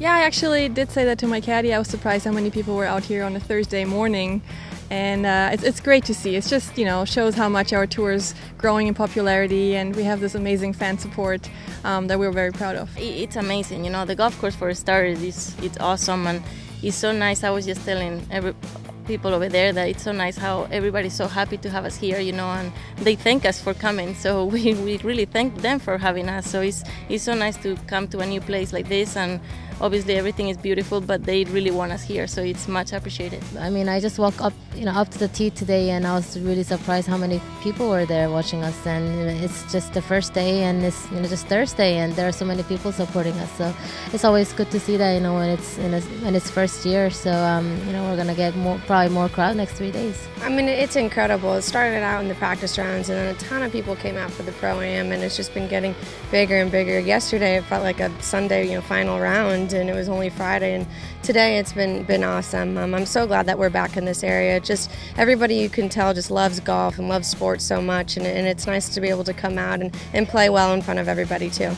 Yeah, I actually did say that to my caddy. I was surprised how many people were out here on a Thursday morning. And uh, it's, it's great to see. It's just, you know, shows how much our tour is growing in popularity and we have this amazing fan support um, that we're very proud of. It's amazing, you know, the golf course for starters is it's awesome and it's so nice. I was just telling every, people over there that it's so nice how everybody's so happy to have us here, you know, and they thank us for coming. So we, we really thank them for having us. So it's, it's so nice to come to a new place like this and obviously everything is beautiful but they really want us here so it's much appreciated. I mean i just walked up you know up to the tee today and i was really surprised how many people were there watching us and it's just the first day and it's you know just thursday and there are so many people supporting us so it's always good to see that you know when it's in, a, when it's first year so um, you know we're gonna get more probably more crowd next three days. I mean it's incredible. It started out in the practice rounds and then a ton of people came out for the pro am and it's just been getting bigger and bigger. Yesterday it felt like a sunday you know final round and it was only Friday. And today it's been been awesome. Um, I'm so glad that we're back in this area. Just everybody you can tell just loves golf and loves sports so much, and, and it's nice to be able to come out and, and play well in front of everybody too.